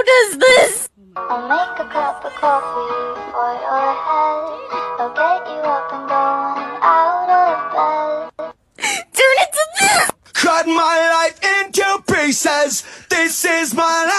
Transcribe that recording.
How does this? I'll make a cup of coffee for your head. I'll get you up and going out of bed. Turn it to this! Cut my life into pieces. This is my life.